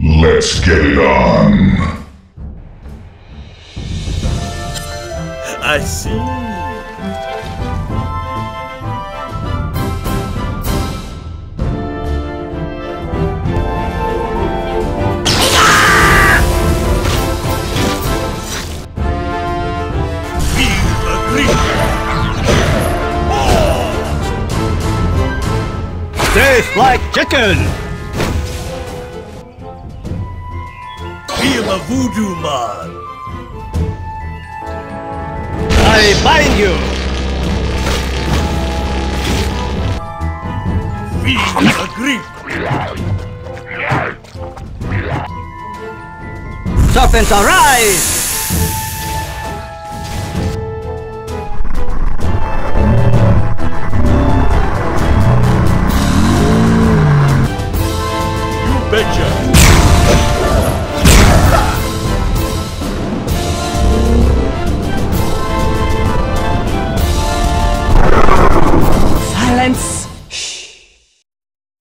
Let's get it on. I see. We agree. Tastes like chicken! am a voodoo man. I bind you. Fiend agree. Serpents arise! betcha. sense.